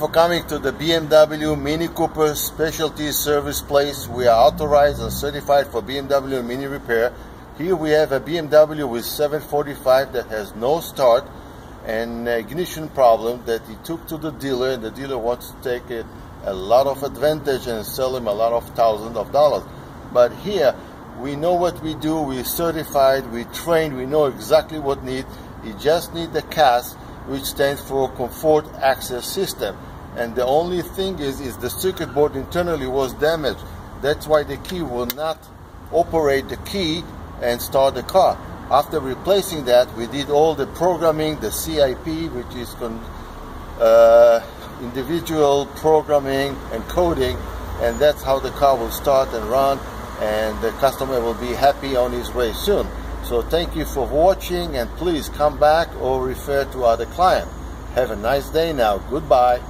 for coming to the BMW Mini Cooper Specialty Service Place. We are authorized and certified for BMW Mini Repair. Here we have a BMW with 745 that has no start and ignition problem that he took to the dealer and the dealer wants to take it a lot of advantage and sell him a lot of thousands of dollars. But here we know what we do, we're certified, we trained, we know exactly what need. You just need the CAS which stands for Comfort Access System. And the only thing is, is the circuit board internally was damaged. That's why the key will not operate the key and start the car. After replacing that, we did all the programming, the CIP, which is uh, individual programming and coding, and that's how the car will start and run, and the customer will be happy on his way soon. So thank you for watching, and please come back or refer to other client. Have a nice day now. Goodbye.